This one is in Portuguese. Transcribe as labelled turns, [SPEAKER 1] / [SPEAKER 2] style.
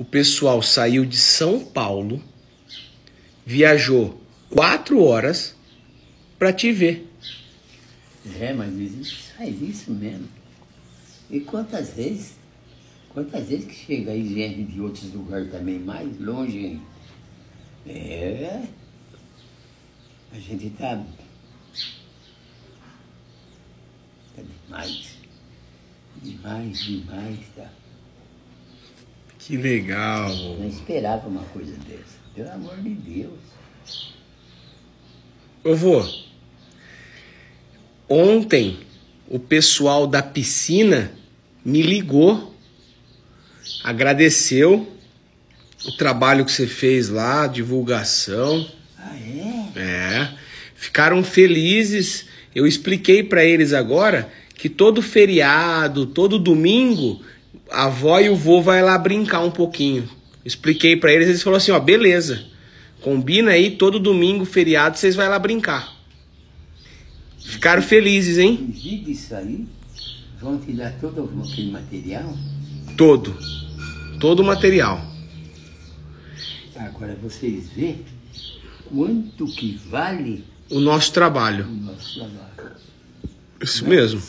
[SPEAKER 1] o pessoal saiu de São Paulo, viajou quatro horas para te ver.
[SPEAKER 2] É, mas existe, faz isso mesmo. E quantas vezes, quantas vezes que chega aí gente de outros lugares também, mais longe ainda. É. A gente tá. Tá demais. Demais, demais, tá.
[SPEAKER 1] Que legal.
[SPEAKER 2] Não esperava uma coisa dessa. Pelo amor de Deus.
[SPEAKER 1] Eu vou. Ontem, o pessoal da piscina me ligou, agradeceu o trabalho que você fez lá, divulgação.
[SPEAKER 2] Ah, é?
[SPEAKER 1] É. Ficaram felizes. Eu expliquei para eles agora que todo feriado, todo domingo, a avó e o vô vai lá brincar um pouquinho. Expliquei para eles, eles falaram assim, ó, beleza. Combina aí todo domingo, feriado, vocês vai lá brincar. Ficaram felizes, hein?
[SPEAKER 2] Um dia disso aí, vão te dar todo aquele material.
[SPEAKER 1] Todo. Todo o material.
[SPEAKER 2] Agora vocês vê quanto que vale
[SPEAKER 1] O nosso trabalho.
[SPEAKER 2] o nosso trabalho.
[SPEAKER 1] Isso
[SPEAKER 2] Não é
[SPEAKER 1] mesmo.